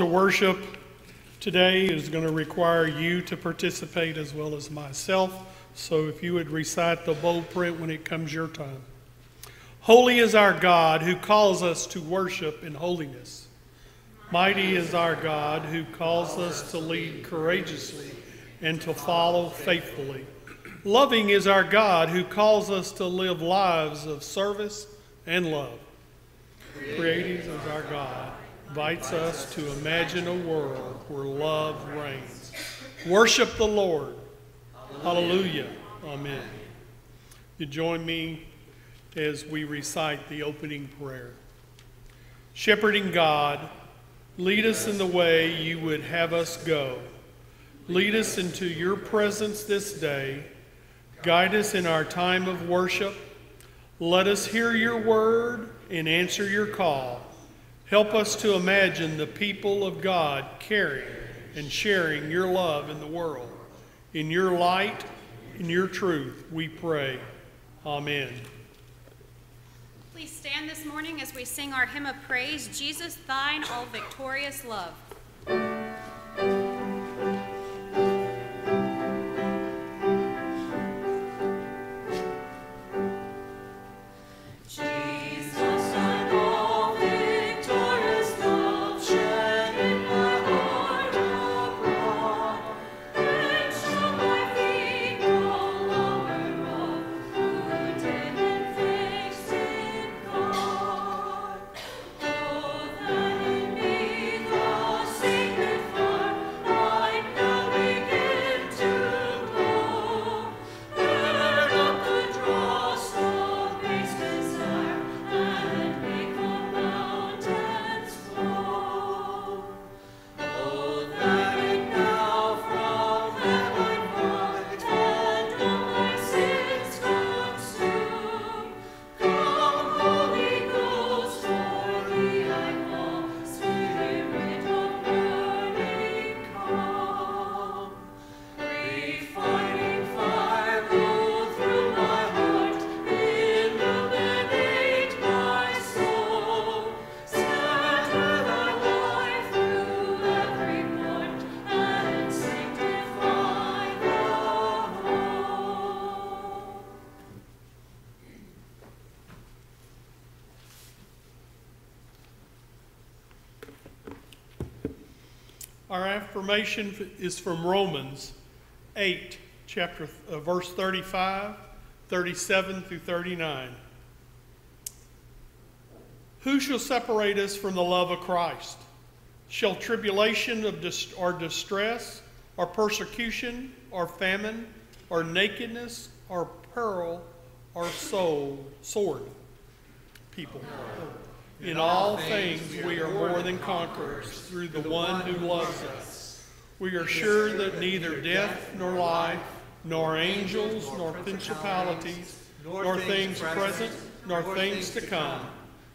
to worship today is going to require you to participate as well as myself. So if you would recite the bold print when it comes your time. Holy is our God who calls us to worship in holiness. Mighty is our God who calls us to lead courageously and to follow faithfully. Loving is our God who calls us to live lives of service and love. Creative is our God, invites us to imagine a world where love reigns. Worship the Lord. Hallelujah. Amen. You join me as we recite the opening prayer. Shepherding God, lead us in the way you would have us go. Lead us into your presence this day. Guide us in our time of worship. Let us hear your word and answer your call. Help us to imagine the people of God caring and sharing your love in the world. In your light, in your truth, we pray. Amen. Please stand this morning as we sing our hymn of praise, Jesus, thine all victorious love. Affirmation is from Romans 8, chapter uh, verse 35, 37 through 39. Who shall separate us from the love of Christ? Shall tribulation of dis- or distress, or persecution, or famine, or nakedness, or peril, or soul, sword? People. In all things we are more than conquerors through the one who loves us. We are sure that neither death nor life, nor angels, nor principalities, nor things present, nor things to come,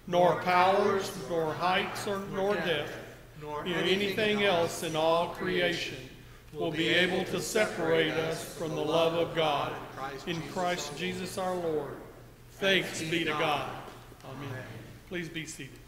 nor powers, nor heights, or, nor depth, nor anything else in all creation will be able to separate us from the love of God in Christ Jesus our Lord. Thanks be to God. Amen. Please be seated.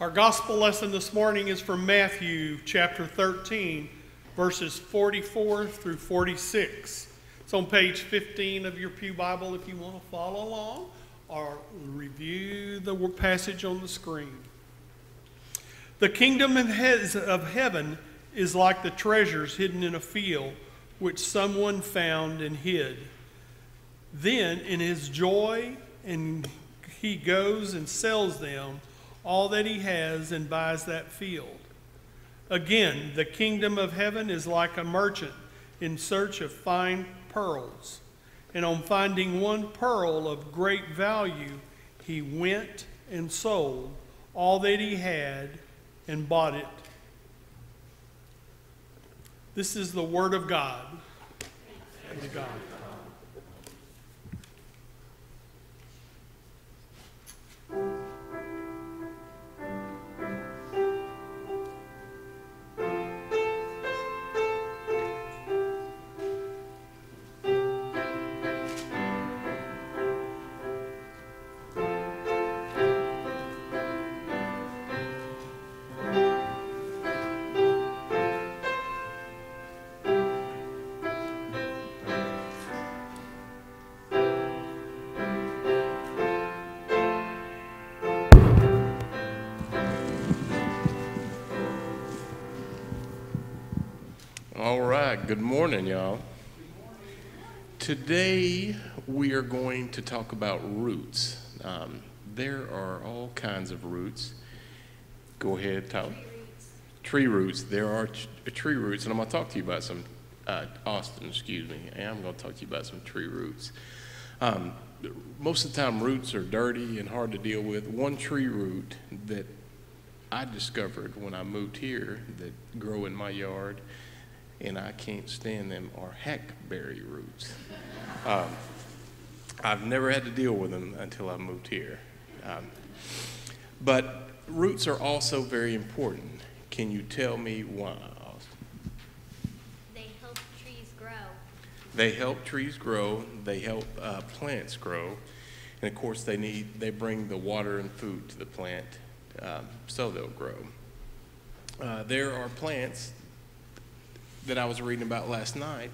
Our gospel lesson this morning is from Matthew chapter 13, verses 44 through 46. It's on page 15 of your Pew Bible if you want to follow along or review the passage on the screen. The kingdom of heaven is like the treasures hidden in a field which someone found and hid. Then, in his joy, and he goes and sells them all that he has and buys that field. Again, the kingdom of heaven is like a merchant in search of fine pearls. And on finding one pearl of great value, he went and sold all that he had and bought it this is the Word of God. Thanks God. Morning, y'all. Today we are going to talk about roots. Um, there are all kinds of roots. Go ahead, Tyler. Tree roots. There are ch- tree roots, and I'm going to talk to you about some, uh, Austin, excuse me, and I'm going to talk to you about some tree roots. Um, most of the time, roots are dirty and hard to deal with. One tree root that I discovered when I moved here that grow in my yard, and I can't stand them, are hackberry roots. Um, I've never had to deal with them until I moved here. Um, but roots are also very important. Can you tell me why? They help trees grow. They help trees grow. They help uh, plants grow, and of course, they need they bring the water and food to the plant, um, so they'll grow. Uh, there are plants that I was reading about last night,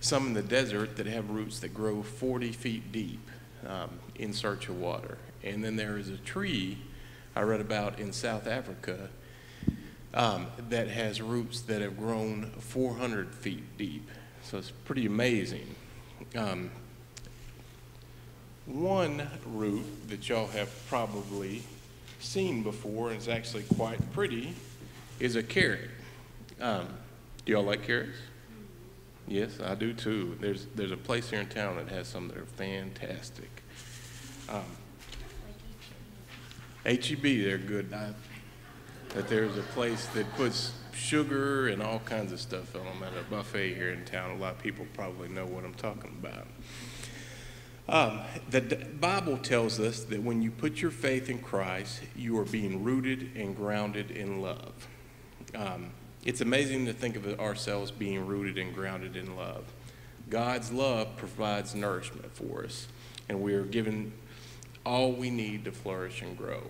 some in the desert that have roots that grow 40 feet deep um, in search of water, and then there is a tree I read about in South Africa um, that has roots that have grown 400 feet deep. So it's pretty amazing. Um, one root that y'all have probably seen before, and is actually quite pretty, is a carrot. Um, do y'all like carrots? Yes, I do too. There's there's a place here in town that has some that are fantastic. Um, HEB, they're good. I, that there's a place that puts sugar and all kinds of stuff on them at a buffet here in town. A lot of people probably know what I'm talking about. Um, the D- Bible tells us that when you put your faith in Christ, you are being rooted and grounded in love. Um, it's amazing to think of ourselves being rooted and grounded in love. God's love provides nourishment for us, and we are given all we need to flourish and grow.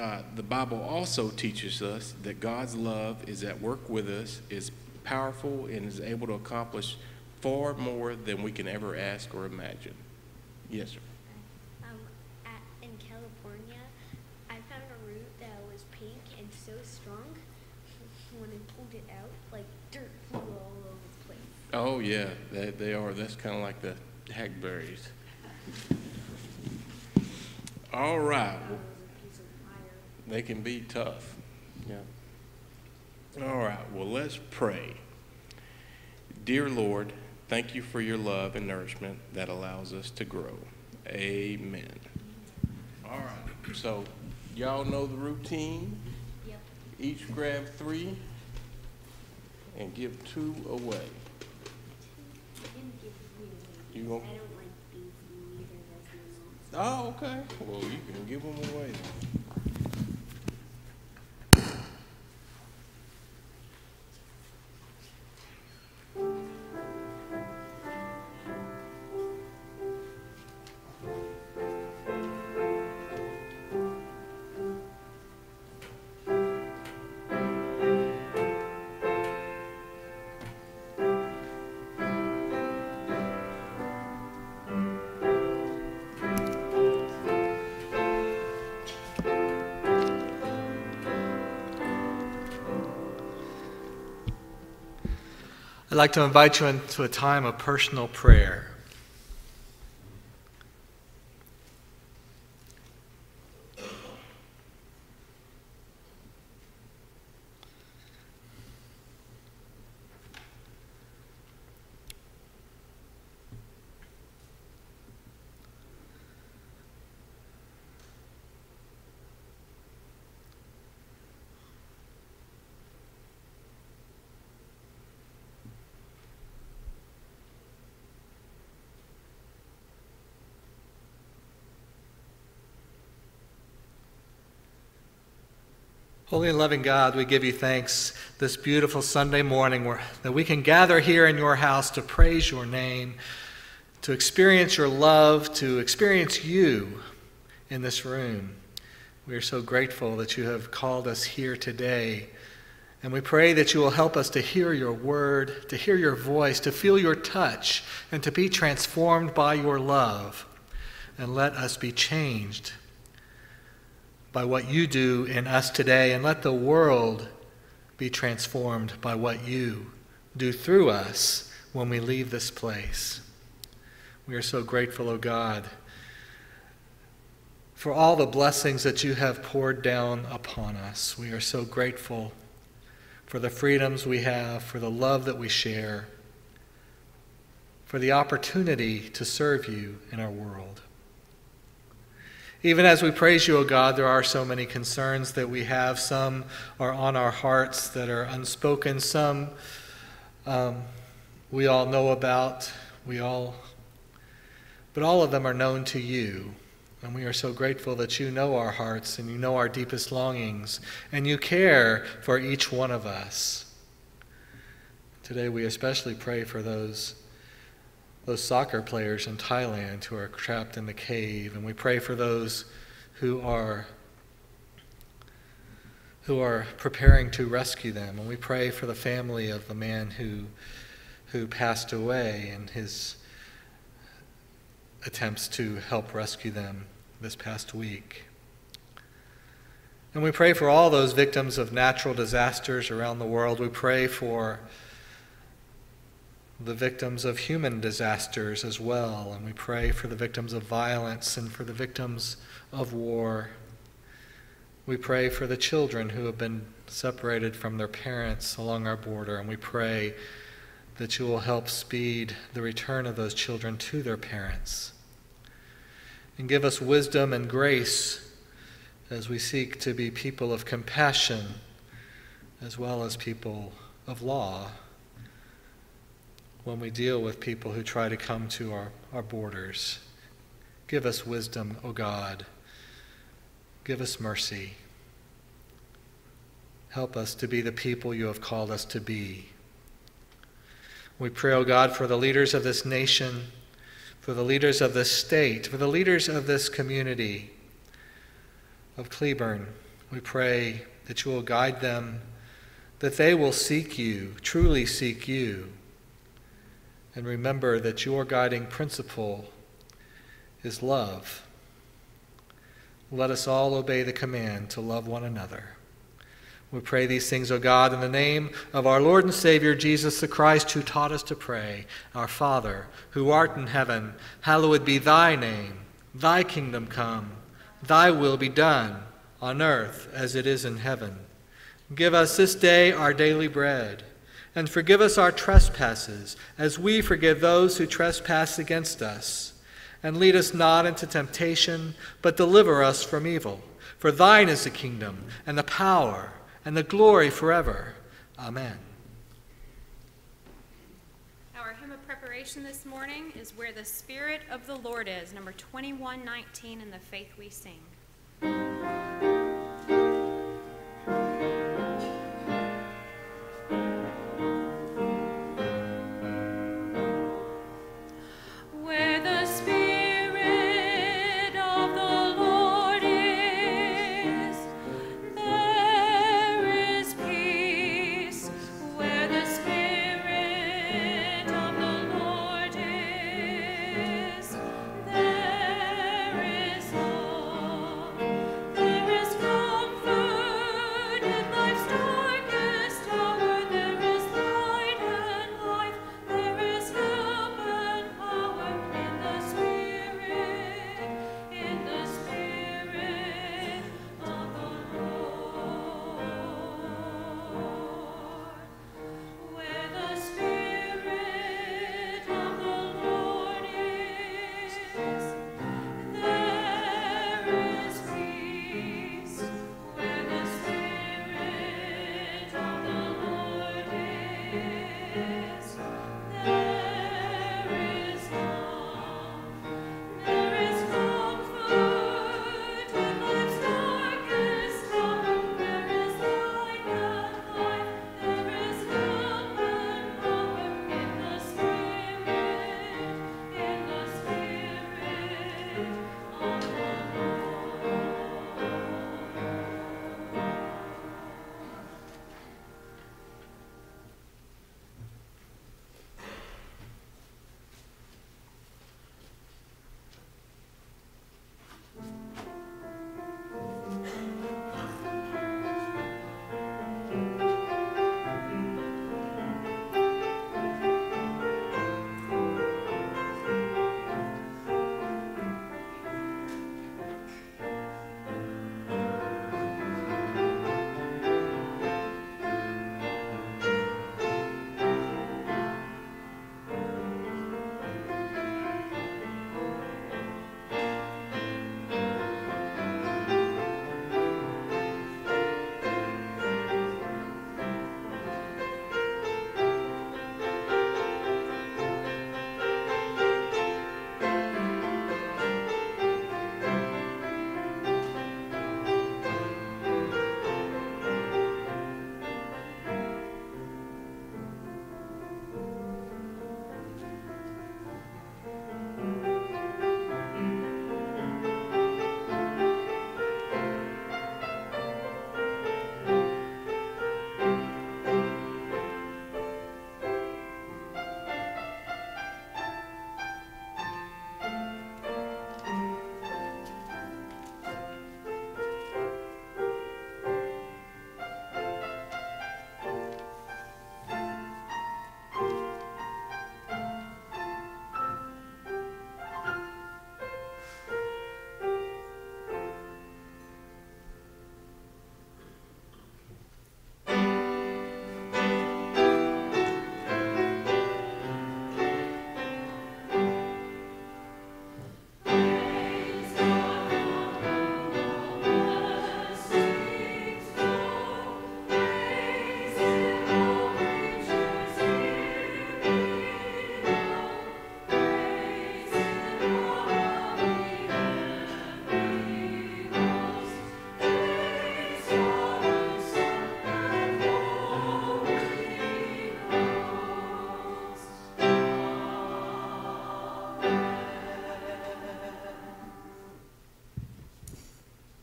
Uh, the Bible also teaches us that God's love is at work with us, is powerful, and is able to accomplish far more than we can ever ask or imagine. Yes, sir. Um, at, in California, I found a root that was pink and so strong. When I pulled it out, like dirt flew all over the place. Oh, yeah, they, they are. That's kind of like the hackberries. All right. It was a piece of fire. They can be tough. Yeah. All right. Well, let's pray. Dear Lord, thank you for your love and nourishment that allows us to grow. Amen. All right. So, y'all know the routine. Yep. Each grab three and give two away. Didn't give me away. You because I don't like from either. That's my mom's. Oh, okay. Well, you can give them away I'd like to invite you into a time of personal prayer. Holy and loving God, we give you thanks this beautiful Sunday morning where, that we can gather here in your house to praise your name, to experience your love, to experience you in this room. We are so grateful that you have called us here today. And we pray that you will help us to hear your word, to hear your voice, to feel your touch, and to be transformed by your love. And let us be changed by what you do in us today, and let the world be transformed by what you do through us when we leave this place. We are so grateful, O oh God, for all the blessings that you have poured down upon us. We are so grateful for the freedoms we have, for the love that we share, for the opportunity to serve you in our world. Even as we praise you, O God, there are so many concerns that we have. Some are on our hearts that are unspoken. Some um, we all know about. We all, but all of them are known to you. And we are so grateful that you know our hearts and you know our deepest longings and you care for each one of us. Today we especially pray for those, those soccer players in Thailand who are trapped in the cave, and we pray for those who are who are preparing to rescue them. And we pray for the family of the man who who passed away and his attempts to help rescue them this past week. And we pray for all those victims of natural disasters around the world. We pray for the victims of human disasters as well. And we pray for the victims of violence and for the victims of war. We pray for the children who have been separated from their parents along our border. And we pray that you will help speed the return of those children to their parents and give us wisdom and grace as we seek to be people of compassion as well as people of law when we deal with people who try to come to our, our borders. Give us wisdom, O God. Give us mercy. Help us to be the people you have called us to be. We pray, O God, for the leaders of this nation for the leaders of this state, for the leaders of this community of Cleburne. We pray that you will guide them, that they will seek you, truly seek you. And remember that your guiding principle is love. Let us all obey the command to love one another. We pray these things, O God, in the name of our Lord and Savior Jesus the Christ, who taught us to pray, Our Father, who art in heaven, hallowed be thy name. Thy kingdom come, thy will be done, on earth as it is in heaven. Give us this day our daily bread, and forgive us our trespasses, as we forgive those who trespass against us. And lead us not into temptation, but deliver us from evil. For thine is the kingdom, and the power, and the glory forever. Amen. Our hymn of preparation this morning is Where the Spirit of the Lord Is, number 2119 in the Faith We Sing.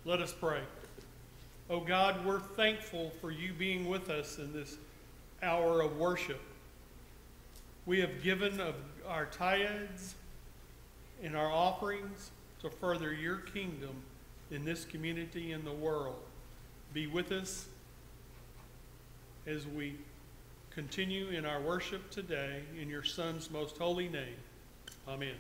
Let us pray. Oh God, we're thankful for you being with us in this hour of worship. We have given of our tithes and our offerings to further your kingdom in this community and the world. Be with us as we continue in our worship today in your Son's most holy name. Amen.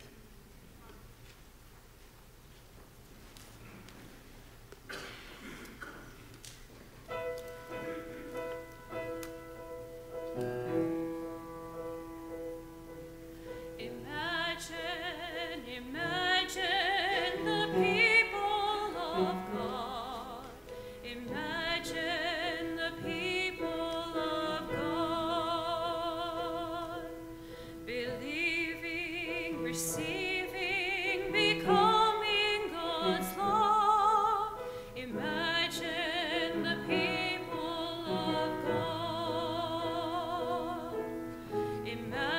Amen.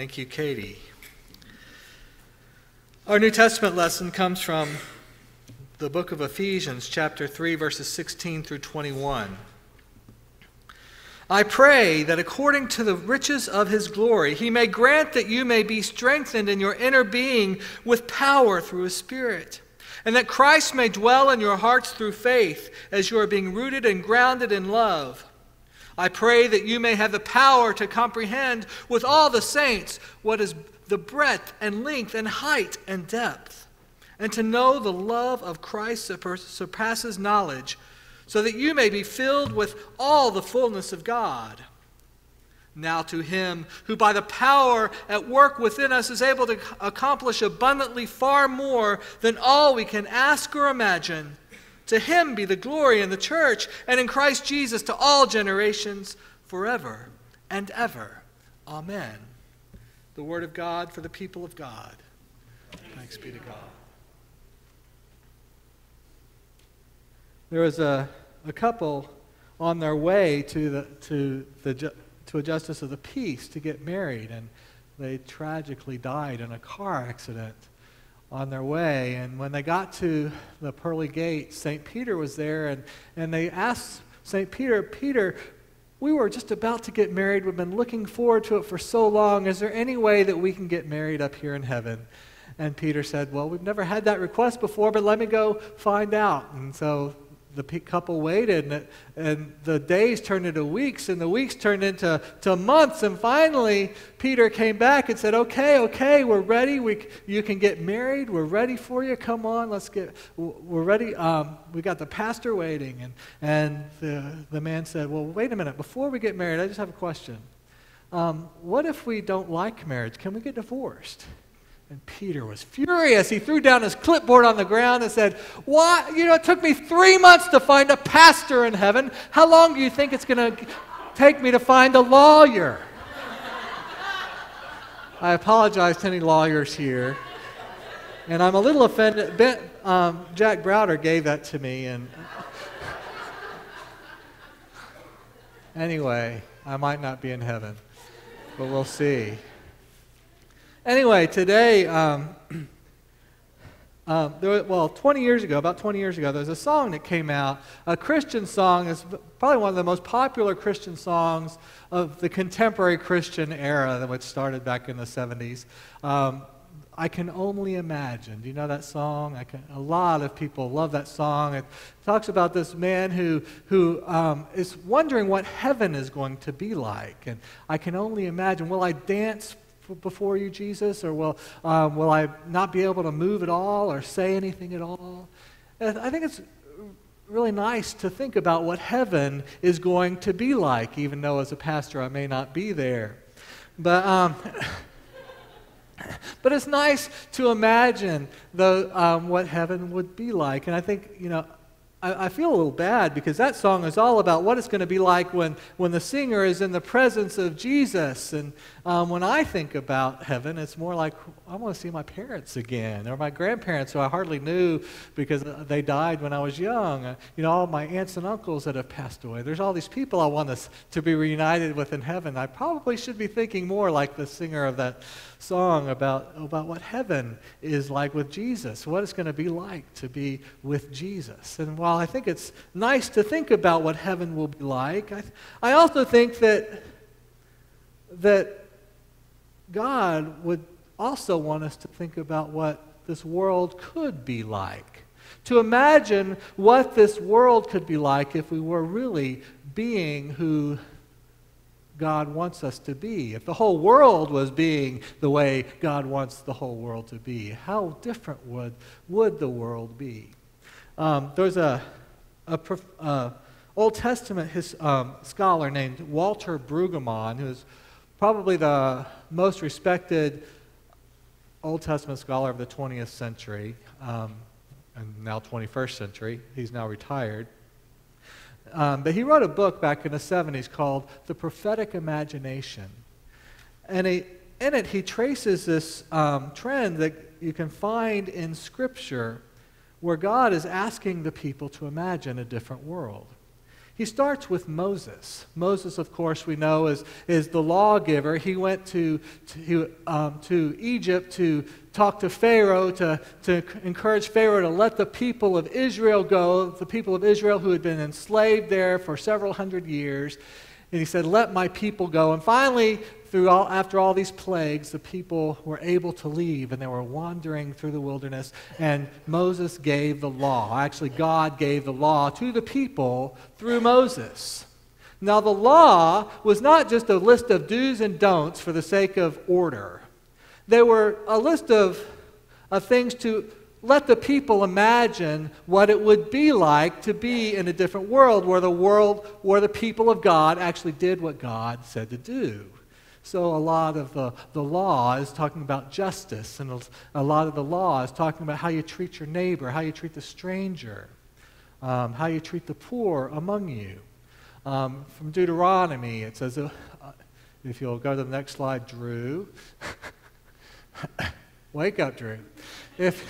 Thank you, Katie. Our New Testament lesson comes from the book of Ephesians, chapter 3, verses 16 through 21. I pray that according to the riches of his glory, he may grant that you may be strengthened in your inner being with power through his Spirit, and that Christ may dwell in your hearts through faith as you are being rooted and grounded in love I pray that you may have the power to comprehend with all the saints what is the breadth and length and height and depth, and to know the love of Christ surpasses knowledge, so that you may be filled with all the fullness of God. Now to him who by the power at work within us is able to accomplish abundantly far more than all we can ask or imagine to him be the glory in the church and in Christ Jesus to all generations forever and ever. Amen. The word of God for the people of God. Thanks be to God. There was a, a couple on their way to, the, to, the, to a justice of the peace to get married, and they tragically died in a car accident on their way. And when they got to the pearly gates, St. Peter was there, and, and they asked St. Peter, Peter, we were just about to get married. We've been looking forward to it for so long. Is there any way that we can get married up here in heaven? and Peter said, Well, we've never had that request before, but let me go find out. And so the couple waited, and, and the days turned into weeks, and the weeks turned into to months. And finally, Peter came back and said, "Okay, okay, we're ready. We, you can get married. We're ready for you. Come on, let's get. We're ready. Um, we got the pastor waiting." And and the the man said, "Well, wait a minute. Before we get married, I just have a question. Um, what if we don't like marriage? Can we get divorced?" And Peter was furious. He threw down his clipboard on the ground and said, Why? You know, it took me three months to find a pastor in heaven. How long do you think it's going to take me to find a lawyer? I apologize to any lawyers here. And I'm a little offended. Ben, um, Jack Browder gave that to me. And anyway, I might not be in heaven, but we'll see. Anyway, today, um, um, there, well, 20 years ago, about 20 years ago, there was a song that came out, a Christian song. It's probably one of the most popular Christian songs of the contemporary Christian era, which started back in the 70s. Um, I can only imagine. Do you know that song? Can, a lot of people love that song. It talks about this man who, who um, is wondering what heaven is going to be like. And I can only imagine. Will I dance before you, Jesus? Or will, um, will I not be able to move at all or say anything at all? And I think it's really nice to think about what heaven is going to be like, even though as a pastor I may not be there. But, um, but it's nice to imagine the, um, what heaven would be like. And I think, you know, I, I feel a little bad because that song is all about what it's going to be like when, when the singer is in the presence of Jesus. And um, when I think about heaven, it's more like I want to see my parents again or my grandparents who I hardly knew because they died when I was young. Uh, you know, all my aunts and uncles that have passed away. There's all these people I want us to be reunited with in heaven. I probably should be thinking more like the singer of that song about, about what heaven is like with Jesus, what it's going to be like to be with Jesus. And while I think it's nice to think about what heaven will be like, I, I also think that, that God would also want us to think about what this world could be like. To imagine what this world could be like if we were really being who God wants us to be. If the whole world was being the way God wants the whole world to be, how different would, would the world be? Um, there's a, a uh, Old Testament his, um, scholar named Walter Brueggemann, who's probably the most respected Old Testament scholar of the 20th century, um, and now 21st century. He's now retired. Um, but he wrote a book back in the 70s called The Prophetic Imagination. And he, in it, he traces this um, trend that you can find in Scripture where God is asking the people to imagine a different world. He starts with Moses. Moses, of course, we know is, is the lawgiver. He went to, to, um, to Egypt to talk to Pharaoh, to, to encourage Pharaoh to let the people of Israel go, the people of Israel who had been enslaved there for several hundred years. And he said, Let my people go. And finally, through all, after all these plagues, the people were able to leave and they were wandering through the wilderness. And Moses gave the law. Actually, God gave the law to the people through Moses. Now, the law was not just a list of do's and don'ts for the sake of order, they were a list of, of things to let the people imagine what it would be like to be in a different world where the world where the people of God actually did what God said to do. So, a lot of the, the law is talking about justice, and a lot of the law is talking about how you treat your neighbor, how you treat the stranger, um, how you treat the poor among you. Um, from Deuteronomy, it says, uh, if you'll go to the next slide, Drew. Wake up, Drew. If,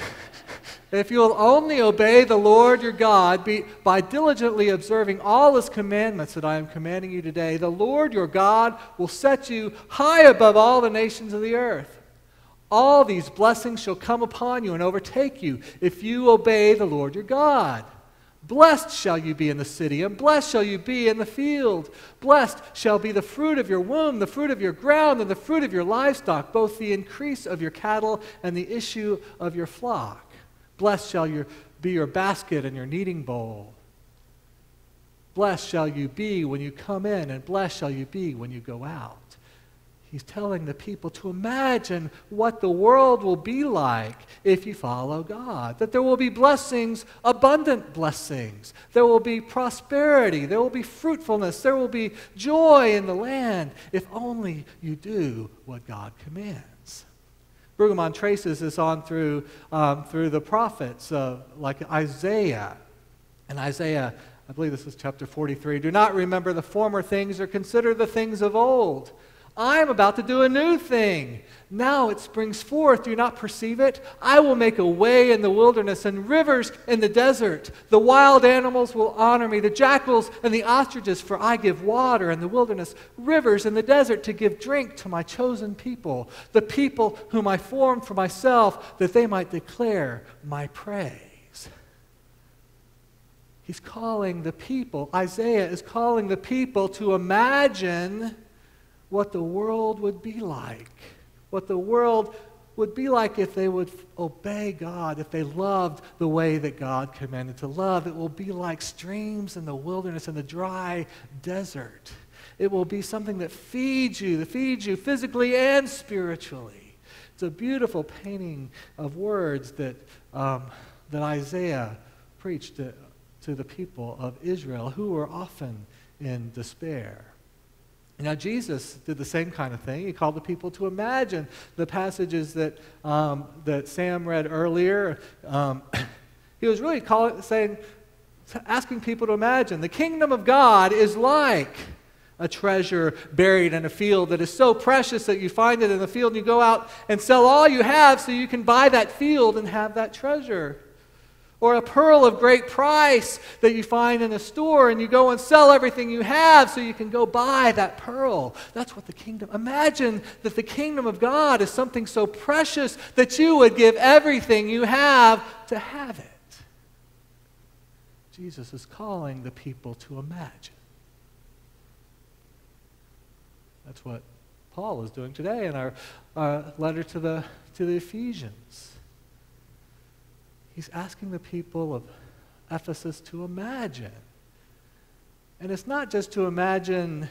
if you'll only obey the Lord your God be, by diligently observing all his commandments that I am commanding you today, the Lord your God will set you high above all the nations of the earth. All these blessings shall come upon you and overtake you if you obey the Lord your God. Blessed shall you be in the city, and blessed shall you be in the field. Blessed shall be the fruit of your womb, the fruit of your ground, and the fruit of your livestock, both the increase of your cattle and the issue of your flock. Blessed shall your, be your basket and your kneading bowl. Blessed shall you be when you come in, and blessed shall you be when you go out. He's telling the people to imagine what the world will be like if you follow God. That there will be blessings, abundant blessings. There will be prosperity. There will be fruitfulness. There will be joy in the land if only you do what God commands. Brueggemann traces this on through, um, through the prophets uh, like Isaiah. And Isaiah, I believe this is chapter 43, do not remember the former things or consider the things of old. I am about to do a new thing. Now it springs forth. Do you not perceive it? I will make a way in the wilderness and rivers in the desert. The wild animals will honor me, the jackals and the ostriches, for I give water in the wilderness, rivers in the desert to give drink to my chosen people, the people whom I formed for myself, that they might declare my praise. He's calling the people, Isaiah is calling the people to imagine what the world would be like. What the world would be like if they would obey God, if they loved the way that God commanded to love. It will be like streams in the wilderness in the dry desert. It will be something that feeds you, that feeds you physically and spiritually. It's a beautiful painting of words that, um, that Isaiah preached to, to the people of Israel who were often in despair. Now, Jesus did the same kind of thing. He called the people to imagine the passages that, um, that Sam read earlier. Um, he was really calling, saying, asking people to imagine the kingdom of God is like a treasure buried in a field that is so precious that you find it in the field and you go out and sell all you have so you can buy that field and have that treasure or a pearl of great price that you find in a store and you go and sell everything you have so you can go buy that pearl. That's what the kingdom. Imagine that the kingdom of God is something so precious that you would give everything you have to have it. Jesus is calling the people to imagine. That's what Paul is doing today in our, our letter to the, to the Ephesians. He's asking the people of Ephesus to imagine. And it's not just to imagine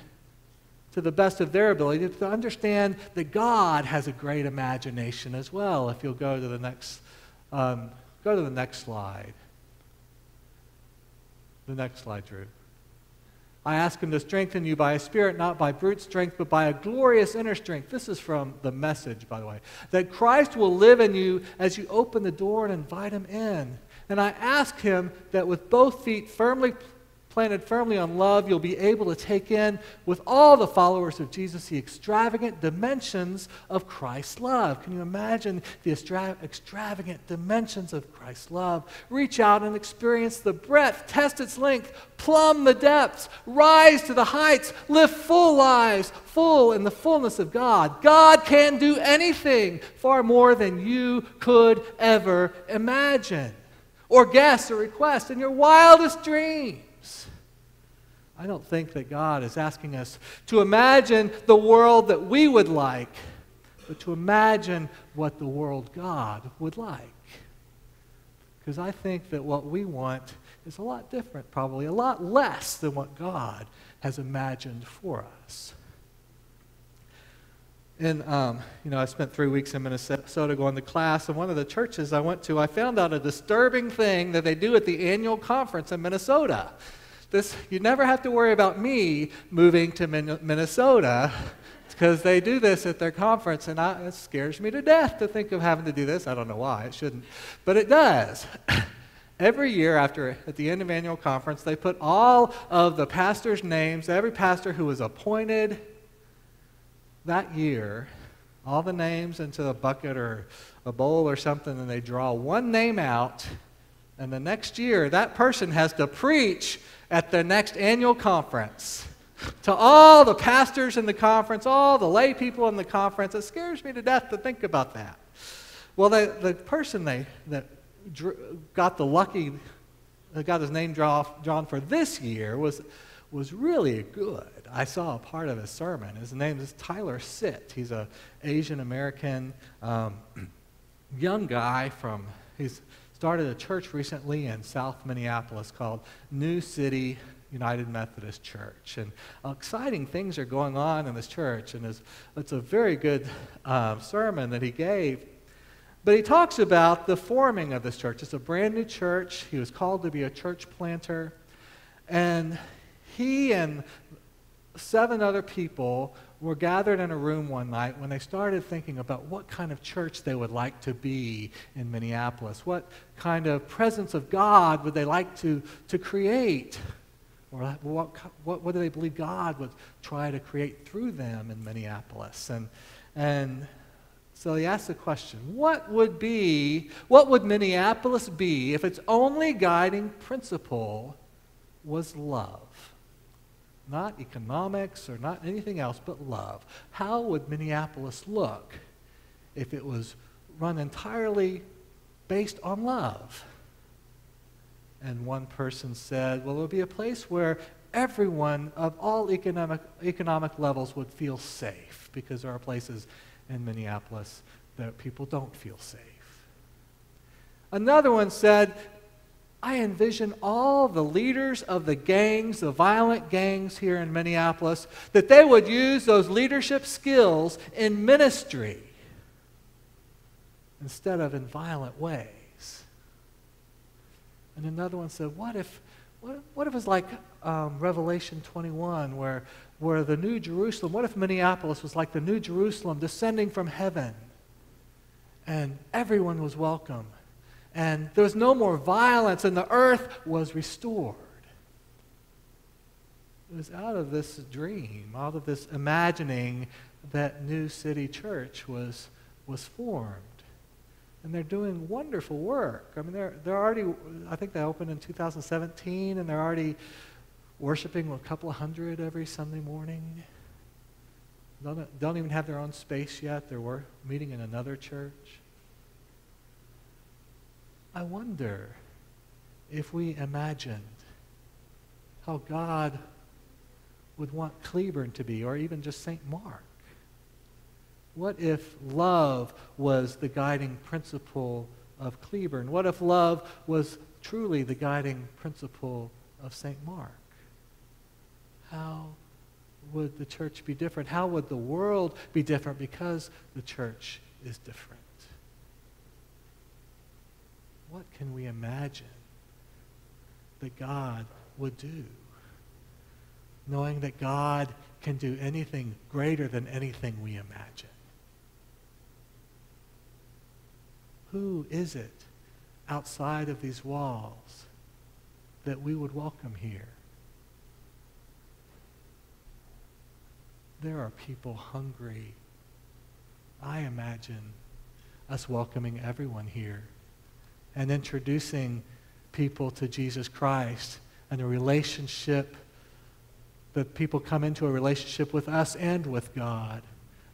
to the best of their ability, but to understand that God has a great imagination as well. If you'll go to the next, um, go to the next slide. The next slide, Drew. I ask him to strengthen you by a spirit, not by brute strength, but by a glorious inner strength. This is from the message, by the way. That Christ will live in you as you open the door and invite him in. And I ask him that with both feet firmly planted firmly on love, you'll be able to take in with all the followers of Jesus the extravagant dimensions of Christ's love. Can you imagine the extra- extravagant dimensions of Christ's love? Reach out and experience the breadth, test its length, plumb the depths, rise to the heights, live full lives, full in the fullness of God. God can do anything far more than you could ever imagine or guess or request in your wildest dreams. I don't think that God is asking us to imagine the world that we would like, but to imagine what the world God would like. Because I think that what we want is a lot different, probably a lot less than what God has imagined for us. And, um, you know, I spent three weeks in Minnesota going to class, and one of the churches I went to, I found out a disturbing thing that they do at the annual conference in Minnesota. This, you never have to worry about me moving to Minnesota because they do this at their conference, and I, it scares me to death to think of having to do this. I don't know why, it shouldn't, but it does. Every year, after at the end of annual conference, they put all of the pastors' names, every pastor who was appointed that year, all the names into a bucket or a bowl or something, and they draw one name out. And the next year, that person has to preach at the next annual conference to all the pastors in the conference, all the lay people in the conference. It scares me to death to think about that. Well, the, the person they, that drew, got the lucky that got his name draw, drawn for this year was, was really good. I saw a part of his sermon. His name is Tyler Sit. He's a Asian American um, young guy from, he's started a church recently in South Minneapolis called New City United Methodist Church. And exciting things are going on in this church, and it's, it's a very good um, sermon that he gave. But he talks about the forming of this church. It's a brand new church. He was called to be a church planter. And he and seven other people were gathered in a room one night when they started thinking about what kind of church they would like to be in Minneapolis. What kind of presence of God would they like to, to create? Or what, what, what do they believe God would try to create through them in Minneapolis? And, and so he asked the question what would be, what would Minneapolis be if its only guiding principle was love? Not economics or not anything else, but love. How would Minneapolis look if it was run entirely based on love? And one person said, well, it would be a place where everyone of all economic, economic levels would feel safe because there are places in Minneapolis that people don't feel safe. Another one said, I envision all the leaders of the gangs, the violent gangs here in Minneapolis, that they would use those leadership skills in ministry instead of in violent ways. And another one said, What if, what, what if it's like um, Revelation 21, where, where the New Jerusalem, what if Minneapolis was like the New Jerusalem descending from heaven? And everyone was welcome. And there was no more violence, and the earth was restored. It was out of this dream, out of this imagining that New City Church was, was formed and they're doing wonderful work. I mean, they're, they're already, I think they opened in 2017, and they're already worshiping a couple of hundred every Sunday morning. Don't, don't even have their own space yet. They're meeting in another church. I wonder if we imagined how God would want Cleburne to be, or even just St. Mark. What if love was the guiding principle of Cleburne? What if love was truly the guiding principle of St. Mark? How would the church be different? How would the world be different because the church is different? What can we imagine that God would do? Knowing that God can do anything greater than anything we imagine. Who is it outside of these walls that we would welcome here? There are people hungry. I imagine us welcoming everyone here and introducing people to Jesus Christ and a relationship that people come into a relationship with us and with God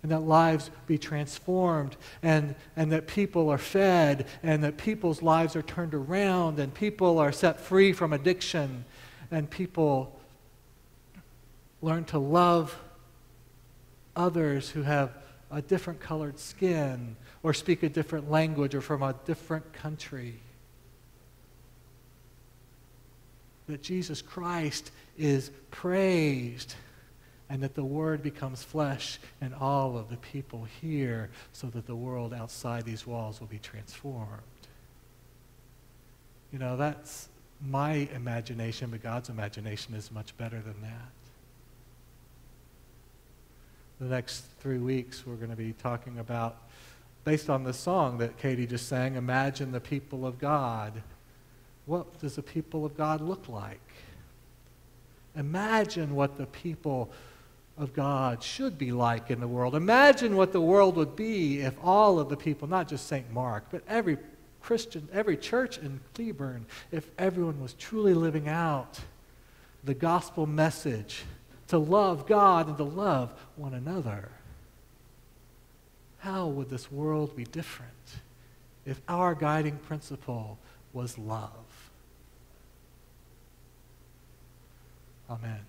and that lives be transformed and, and that people are fed and that people's lives are turned around and people are set free from addiction and people learn to love others who have a different colored skin or speak a different language or from a different country. That Jesus Christ is praised and that the Word becomes flesh and all of the people here so that the world outside these walls will be transformed. You know, that's my imagination, but God's imagination is much better than that. The next three weeks, we're going to be talking about, based on the song that Katie just sang, Imagine the People of God. What does the people of God look like? Imagine what the people of God should be like in the world. Imagine what the world would be if all of the people, not just St. Mark, but every Christian, every church in Cleburne, if everyone was truly living out the gospel message to love God and to love one another how would this world be different if our guiding principle was love? Amen.